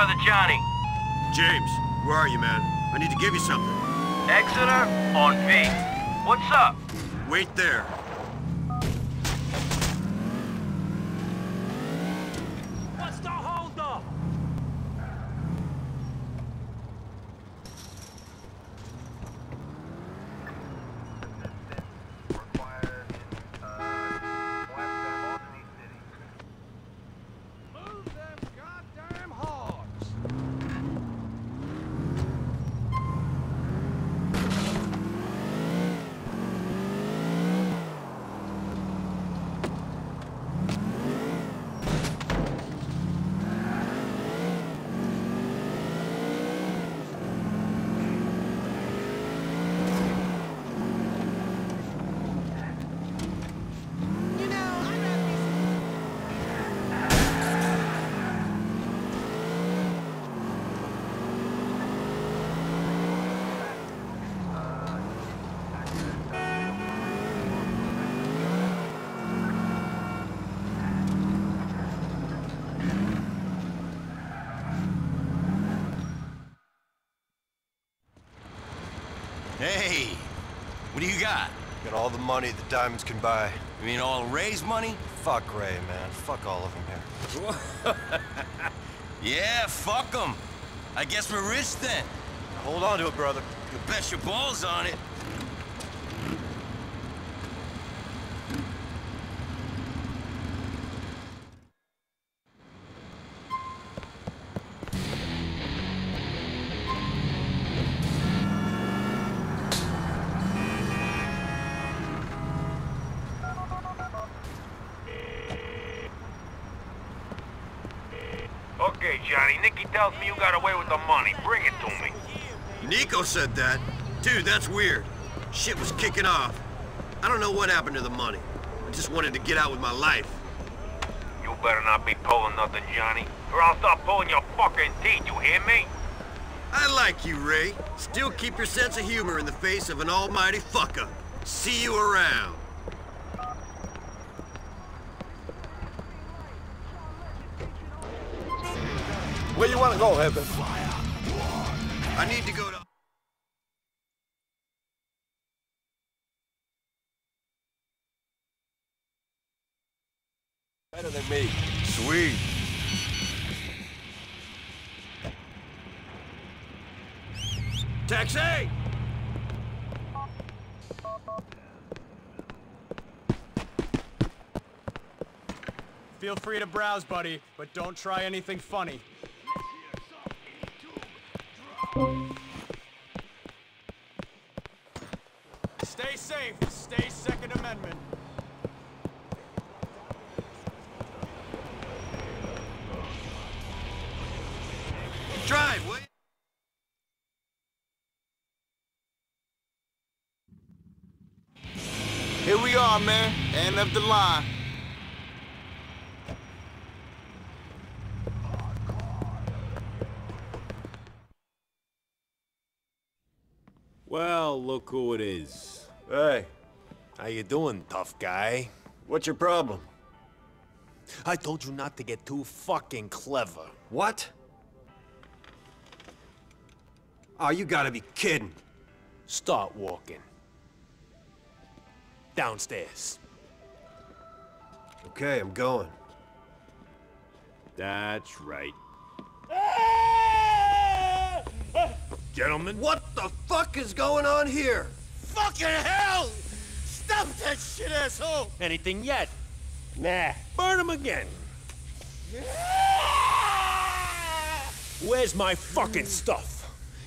brother Johnny. James, where are you, man? I need to give you something. Exeter on V. What's up? Wait there. Got all the money the diamonds can buy. You mean all Ray's money? Fuck Ray, man. Fuck all of them here. Yeah, fuck 'em. I guess we're rich then. Hold on to it, brother. You bet your balls on it. Okay, Johnny. Niko tells me you got away with the money. Bring it to me. Niko said that. Dude, that's weird. Shit was kicking off. I don't know what happened to the money. I just wanted to get out with my life. You better not be pulling nothing, Johnny, or I'll start pulling your fucking teeth. You hear me? I like you, Ray. Still keep your sense of humor in the face of an almighty fuck-up. See you around. Where you want to go, Heaven? I need to go to... Better than me. Sweet. Taxi! Feel free to browse, buddy, but don't try anything funny. Here we are, man. End of the line. Well, look who it is. Hey, How you doing, tough guy? what's your problem? I told you not to get too fucking clever. What? Oh, you gotta be kidding. Start walking. Downstairs. Okay, I'm going. That's right. Gentlemen? What the fuck is going on here? Fucking hell! Stop that shit, asshole! Anything yet? Nah. Burn him again. Where's my fucking stuff?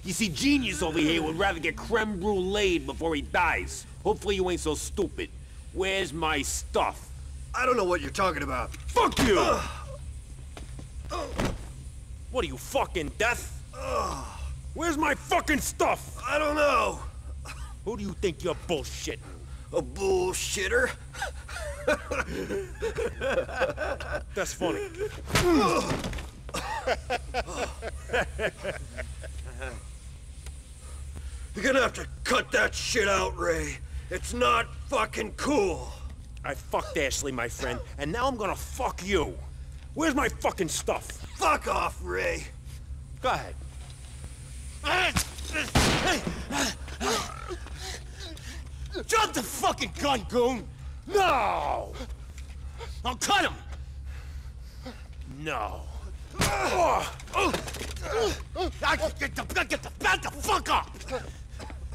You see, Genius over here would rather get creme brulee before he dies. Hopefully you ain't so stupid. Where's my stuff? I don't know what you're talking about. Fuck you! What are you, fucking deaf? Where's my fucking stuff? I don't know. Who do you think you're bullshitting? A bullshitter? That's funny. You're gonna have to cut that shit out, Ray. It's not fucking cool. I fucked Ashley, my friend, and now I'm gonna fuck you. Where's my fucking stuff? Fuck off, Ray. Go ahead. Drop the fucking gun, goon! No! I'll cut him! No. I get the, get the, back the fuck up!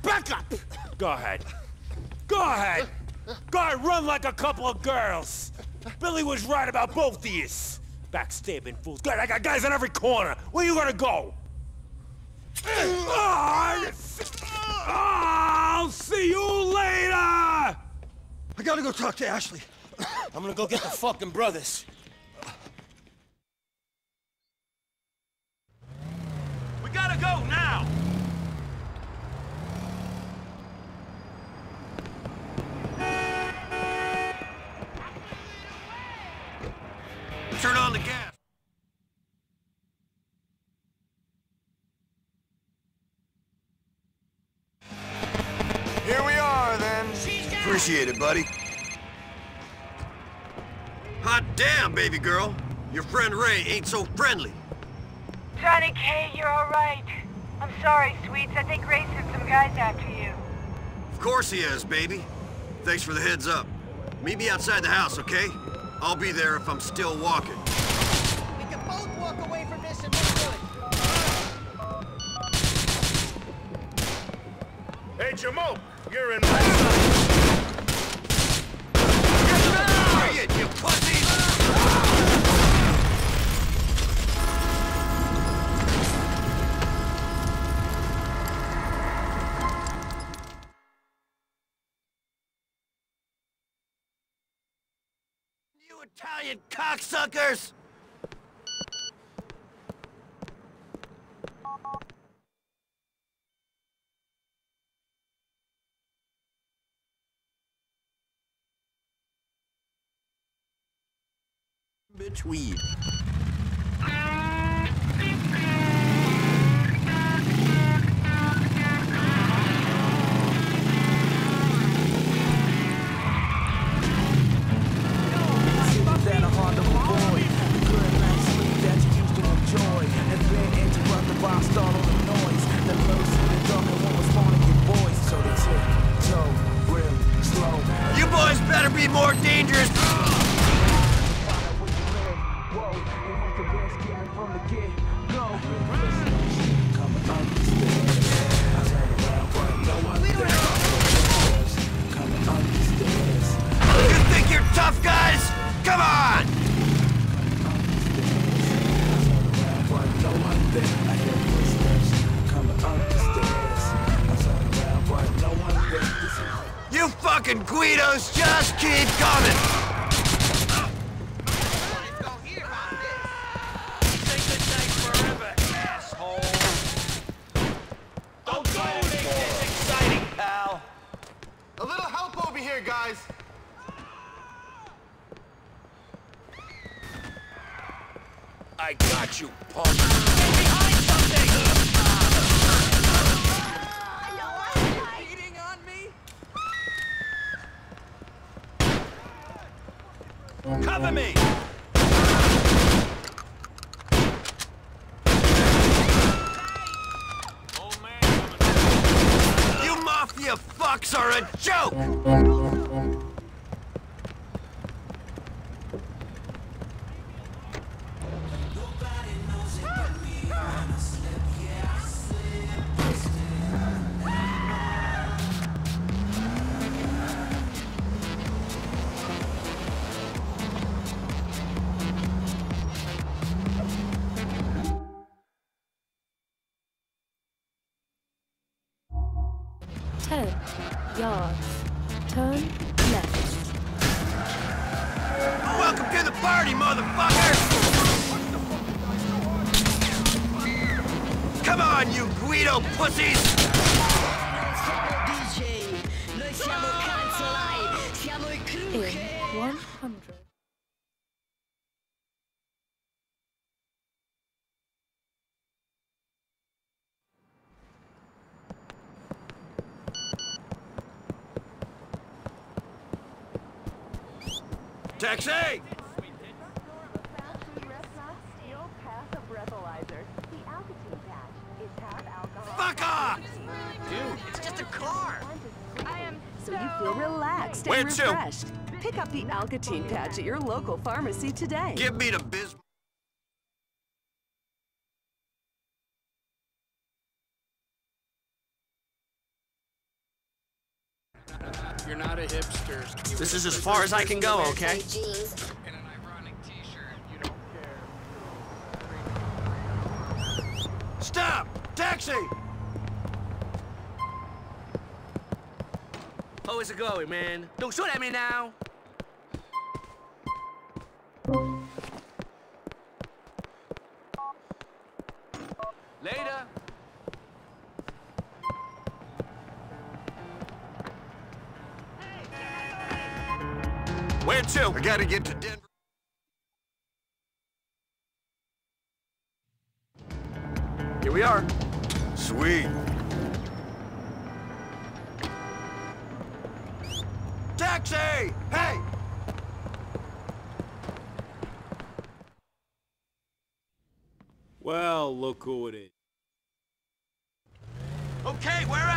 Back up! Go ahead. Go ahead! Go ahead, run like a couple of girls! Billy was right about both of yous! Backstabbing fools. Good, I got guys in every corner. Where you gonna go? Ah! I'll see you later! I gotta go talk to Ashley. I'm gonna go get the fucking brothers. We gotta go Appreciate it, buddy. Hot damn, baby girl. Your friend Ray ain't so friendly. Johnny K, you're all right. I'm sorry, sweets. I think Ray sent some guys after you. Of course he is, baby. Thanks for the heads up. Meet me outside the house, okay? I'll be there if I'm still walking. We can both walk away from this and look good. Hey, Jamoke, you're in Bring it, you pussies! You cocksuckers! Bitch weed. More dangerous. Fucking Guidos just keep coming! Say goodnight forever, asshole. Don't go make exciting, pal. A little help over here, guys. I got you, punk. Behind something! Cheating on me? Cover me! You mafia fucks are a joke! Ten yards. Turn left. Welcome to the party, motherfucker! Come on, you Guido pussies! Feel relaxed Where and to? refreshed. Pick up the Alcatine patch at your local pharmacy today. Give me the biz. You're not a hipster. This is as far as I can go, okay? In an ironic t-shirt, you don't care. Stop! Taxi! How is it going, man? Don't shoot at me now. Later. Where to? I gotta get to Denver. Here we are. Sweet. Taxi! Hey! Well, look who it is. Okay, where